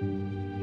Música